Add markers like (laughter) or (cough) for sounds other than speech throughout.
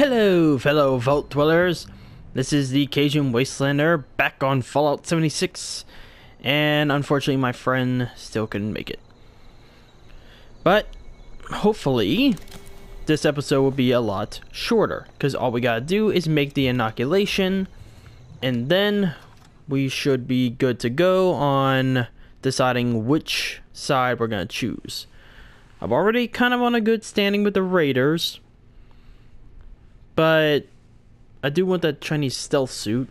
Hello, fellow Vault Dwellers. This is the Cajun Wastelander back on Fallout 76. And unfortunately, my friend still couldn't make it. But hopefully, this episode will be a lot shorter. Because all we gotta do is make the inoculation. And then we should be good to go on deciding which side we're gonna choose. I'm already kind of on a good standing with the Raiders. But I do want that Chinese stealth suit.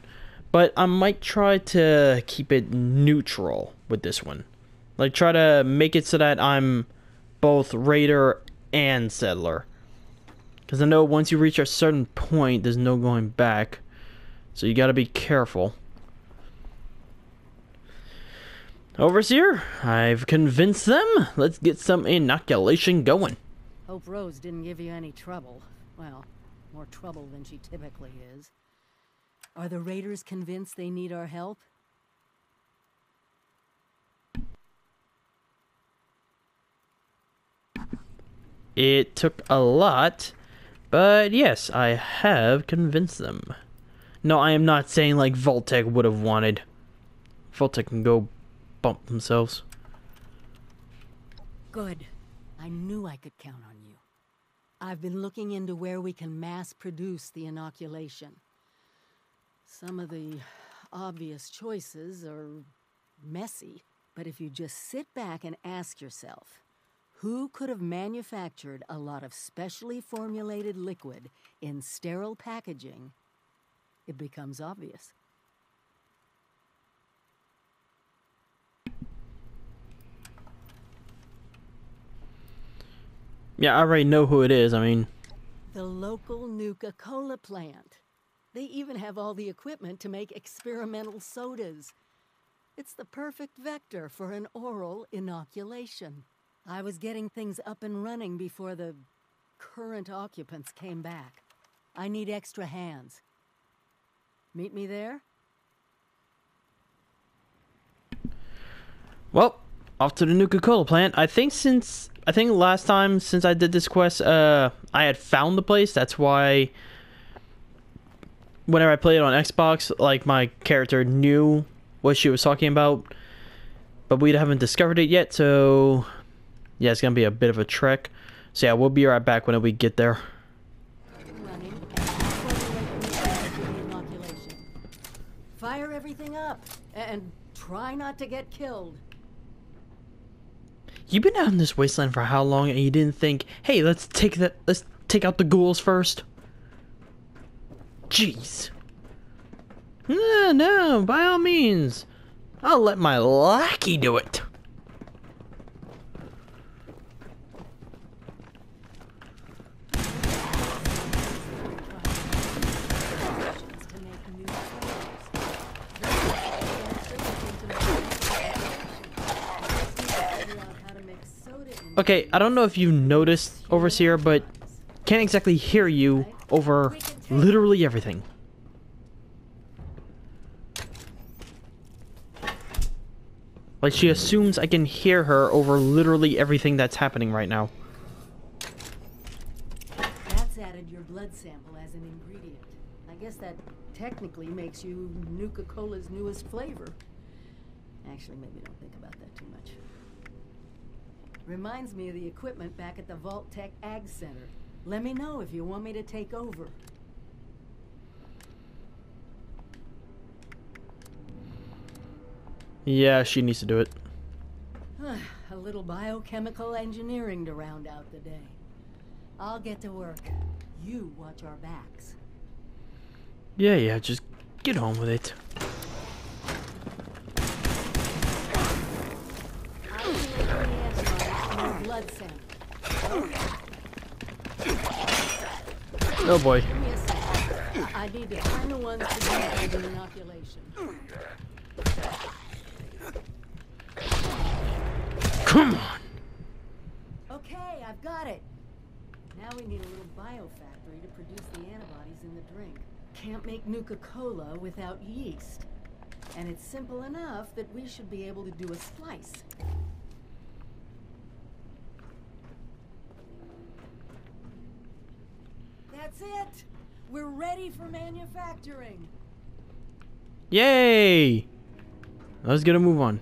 But I might try to keep it neutral with this one. Like try to make it so that I'm both Raider and Settler. Because I know once you reach a certain point, there's no going back. So you gotta be careful. Overseer, I've convinced them. Let's get some inoculation going. Hope Rose didn't give you any trouble. Well, more trouble than she typically is. Are the Raiders convinced they need our help? It took a lot, but yes, I have convinced them. No, I am not saying like Vault-Tec would have wanted. Vault-Tec can go bump themselves. Good. I knew I could count on you. I've been looking into where we can mass produce the inoculation. Some of the obvious choices are messy, but if you just sit back and ask yourself, who could have manufactured a lot of specially formulated liquid in sterile packaging, it becomes obvious. Yeah, I already know who it is. I mean, The local Nuka Cola plant. They even have all the equipment to make experimental sodas. It's the perfect vector for an oral inoculation. I was getting things up and running before the current occupants came back. I need extra hands. Meet me there? well, off to the Nuka Cola plant. I think since I think last time since I did this quest, uh, I had found the place. That's why whenever I played it on Xbox, like my character knew what she was talking about, but we haven't discovered it yet. So yeah, it's gonna be a bit of a trek. So yeah, we'll be right back when we get there. Fire everything up and try not to get killed. You've been out in this wasteland for how long, and you didn't think, hey, let's take that, let's take out the ghouls first. Jeez. No, no, by all means, I'll let my lackey do it. Okay, I don't know if you noticed, Overseer, but can't exactly hear you over literally everything. Like she assumes I can hear her over literally everything that's happening right now. That's added your blood sample as an ingredient. I guess that technically makes you Nuka Cola's newest flavor. Actually, maybe don't think about that too much. Reminds me of the equipment back at the Vault-Tec Ag Center. Let me know if you want me to take over. Yeah, she needs to do it. (sighs) A little biochemical engineering to round out the day. I'll get to work. You watch our backs. Yeah, yeah, just get on with it. I'll be making the antibodies from your blood sample. Oh boy. Give me a second. I- I need to find the ones to do the inoculation. Come on. Okay, I've got it. Now we need a little biofactory to produce the antibodies in the drink. Can't make Nuka-Cola without yeast. And it's simple enough that we should be able to do a splice. That's it! We're ready for manufacturing. Yay! Let's get a move on.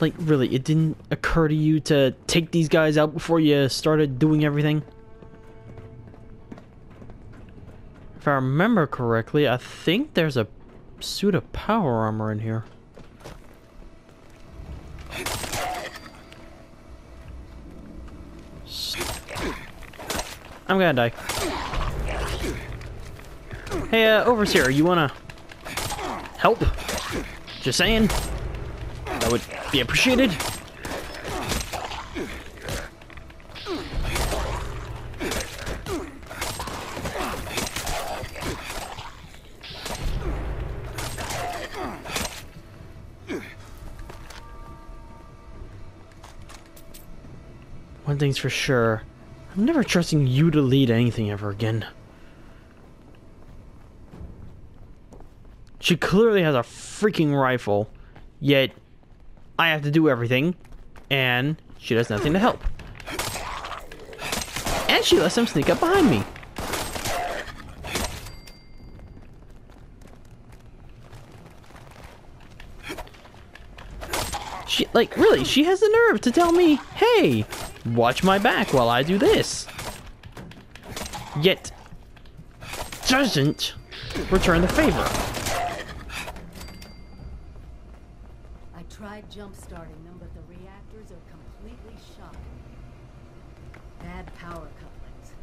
Like, really, it didn't occur to you to take these guys out before you started doing everything? If I remember correctly, I think there's a suit of power armor in here. I'm gonna die. Hey, uh, Overseer, you wanna help? Just saying. That would be appreciated. One thing's for sure. I'm never trusting you to lead anything ever again. She clearly has a freaking rifle, yet I have to do everything, and she does nothing to help. And she lets them sneak up behind me. She, like, really, she has the nerve to tell me, hey, watch my back while I do this. Yet, doesn't return the favor. I tried jump-starting them, but the reactors are completely shot. Bad power couplings.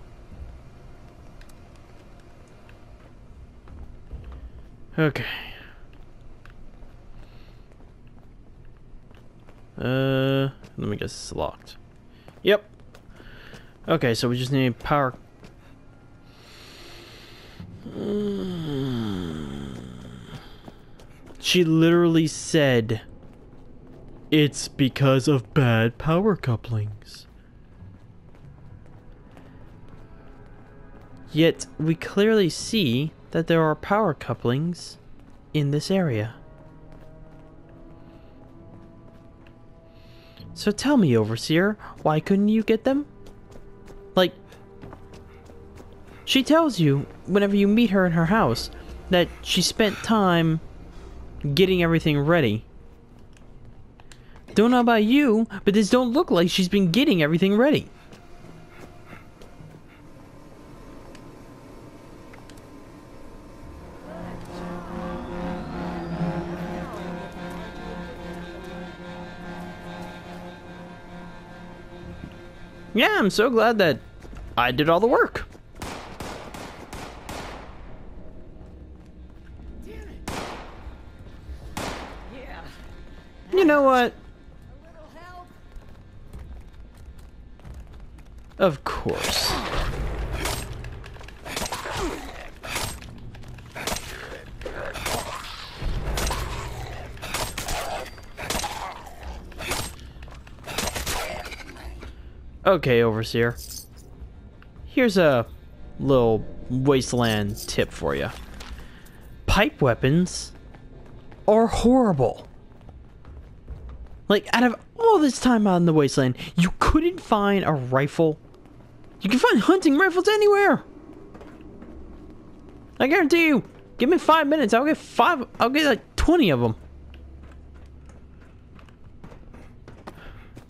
Okay. Uh, let me guess it's locked. Yep. Okay, so we just need power. She literally said it's because of bad power couplings. Yet we clearly see that there are power couplings in this area. So tell me, Overseer, why couldn't you get them? Like, she tells you, whenever you meet her in her house, that she spent time getting everything ready. Don't know about you, but this don't look like she's been getting everything ready. Yeah, I'm so glad that I did all the work. Yeah. You know what? A help. Of course. Okay, Overseer. Here's a little wasteland tip for you. Pipe weapons are horrible. Like, out of all this time out in the wasteland, you couldn't find a rifle. You can find hunting rifles anywhere. I guarantee you. Give me five minutes. I'll get five. I'll get like 20 of them.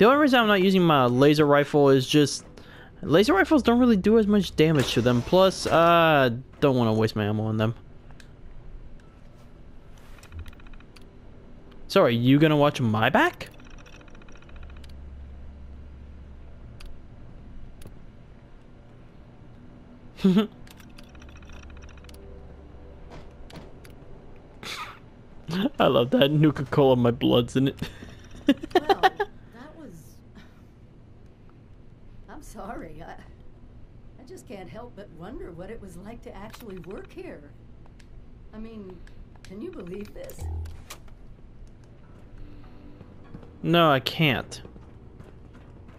The only reason I'm not using my laser rifle is just laser rifles don't really do as much damage to them. Plus, uh, don't want to waste my ammo on them. So, are you gonna watch my back? (laughs) I love that Nuka Cola. My blood's in it. (laughs) Well, that was. I'm sorry. I, I just can't help but wonder what it was like to actually work here. I mean, can you believe this? No, I can't.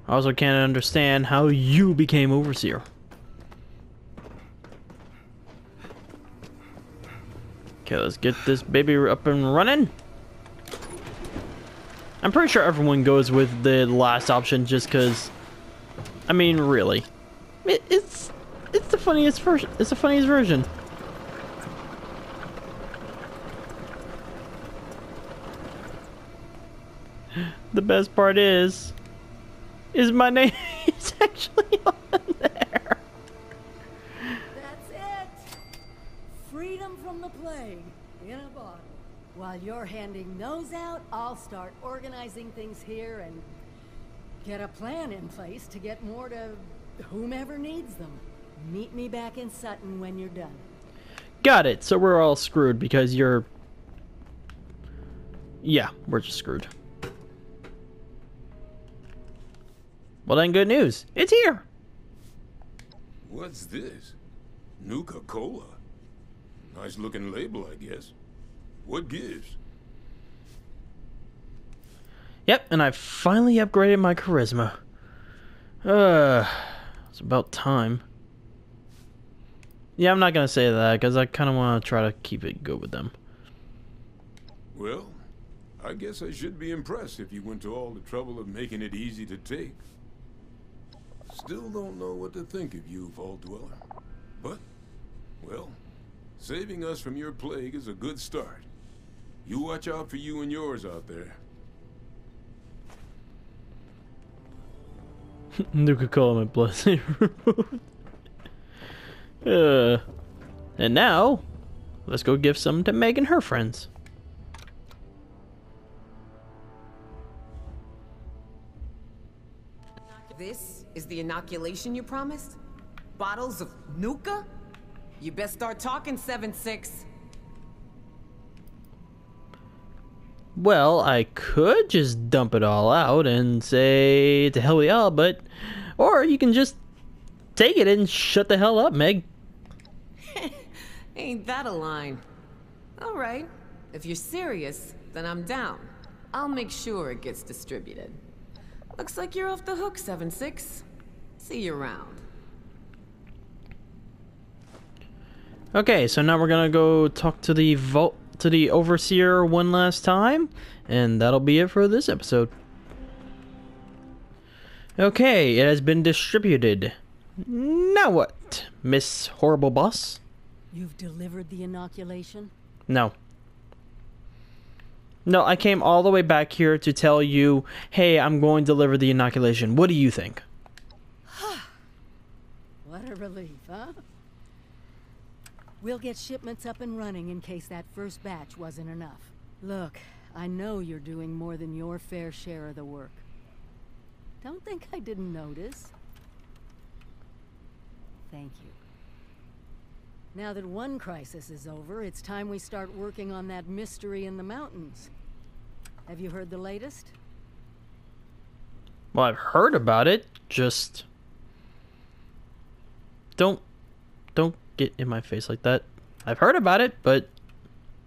I also can't understand how you became overseer. Okay, let's get this baby up and running. I'm pretty sure everyone goes with the last option just because, I mean, really. It, it's it's the funniest version. It's the funniest version. The best part is, is my name is (laughs) actually on there. That's it! Freedom from the plague in a bottle. While you're handing those out, I'll start organizing things here and get a plan in place to get more to whomever needs them. Meet me back in Sutton when you're done. Got it. So we're all screwed because you're. Yeah, we're just screwed. Well, then, good news. It's here. What's this? Nuka Cola. Nice looking label, I guess. What gives? Yep, and I finally upgraded my charisma. Uh, it's about time. Yeah, I'm not gonna say that because I kind of want to try to keep it good with them. Well, I guess I should be impressed if you went to all the trouble of making it easy to take. Still don't know what to think of you, Vault Dweller. But, well, saving us from your plague is a good start. You watch out for you and yours out there. (laughs) Nuka Cola my blessing removed. (laughs) uh, and now, let's go give some to Meg and her friends. This is the inoculation you promised? Bottles of Nuka? You best start talking, 7-6. Well, I could just dump it all out and say to hell with y'all, but or you can just take it and shut the hell up, Meg. Ain't that a line? All right. If you're serious, then I'm down. I'll make sure it gets distributed. Looks like you're off the hook, 7-6. See you around. Okay, so now we're gonna go talk to the vault to the overseer one last time, and that'll be it for this episode. Okay, it has been distributed. Now what, Miss Horrible Boss? You've delivered the inoculation? No. No, I came all the way back here to tell you, hey, I'm going to deliver the inoculation. What do you think? (sighs) What a relief, huh? We'll get shipments up and running in case that first batch wasn't enough. Look, I know you're doing more than your fair share of the work. Don't think I didn't notice. Thank you. Now that one crisis is over, it's time we start working on that mystery in the mountains. Have you heard the latest? Well, I've heard about it, just don't don't get in my face like that. I've heard about it, but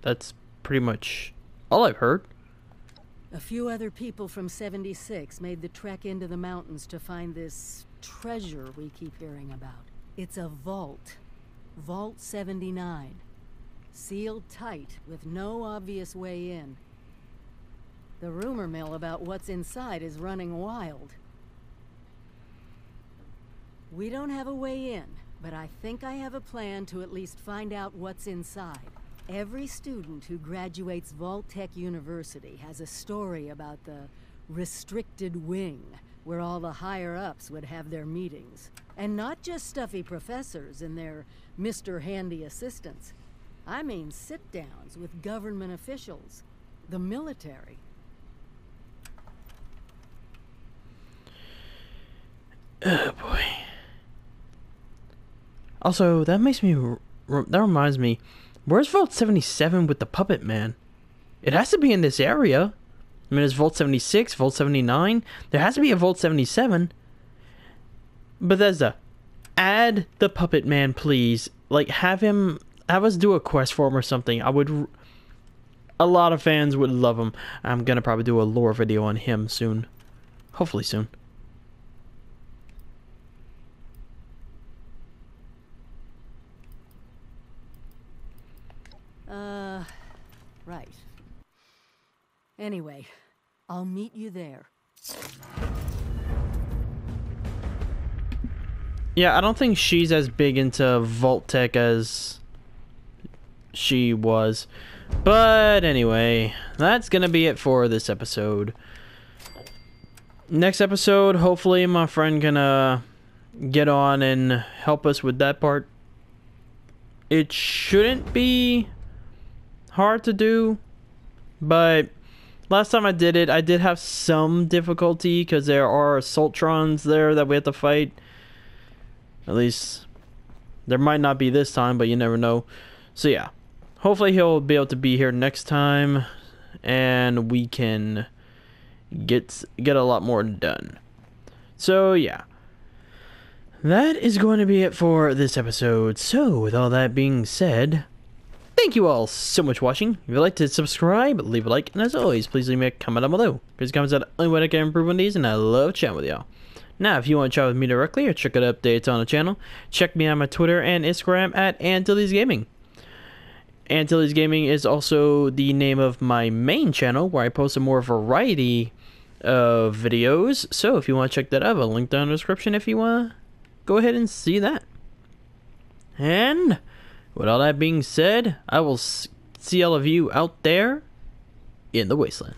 that's pretty much all I've heard. A few other people from 76 made the trek into the mountains to find this treasure we keep hearing about. It's a vault. Vault 79. Sealed tight, with no obvious way in. The rumor mill about what's inside is running wild. We don't have a way in, but I think I have a plan to at least find out what's inside. Every student who graduates Vault-Tec University has a story about the restricted wing, where all the higher-ups would have their meetings. And not just stuffy professors and their Mr. Handy assistants. I mean sit-downs with government officials, the military. Oh boy. Also, that makes me. That reminds me. Where's Vault 77 with the Puppet Man? It has to be in this area. I mean, there's Vault 76, Vault 79. There has to be a Vault 77. Bethesda, add the Puppet Man, please. Like, have him. Have us do a quest for him or something. I would. a lot of fans would love him. I'm gonna probably do a lore video on him soon. Hopefully soon. Uh, right. Anyway, I'll meet you there. Yeah, I don't think she's as big into Vault-Tec as she was. But anyway, that's gonna be it for this episode. Next episode, hopefully my friend going to get on and help us with that part. It shouldn't be hard to do, but last time I did it, I did have some difficulty because there are Assaultrons there that we have to fight. At least there might not be this time, but you never know. So yeah, hopefully he'll be able to be here next time, and we can get get a lot more done. So yeah. That is going to be it for this episode. So, with all that being said, thank you all so much for watching. If you'd like to subscribe, leave a like, and as always, please leave me a comment down below. Because comments are the only way I can improve on these, and I love chatting with y'all. Now, if you want to chat with me directly or check out updates on the channel, check me on my Twitter and Instagram at Antilles Gaming. Antilles Gaming is also the name of my main channel where I post a more variety of videos. So if you want to check that out, I'll link down in the description if you want to go ahead and see that. And with all that being said, I will see all of you out there in the wasteland.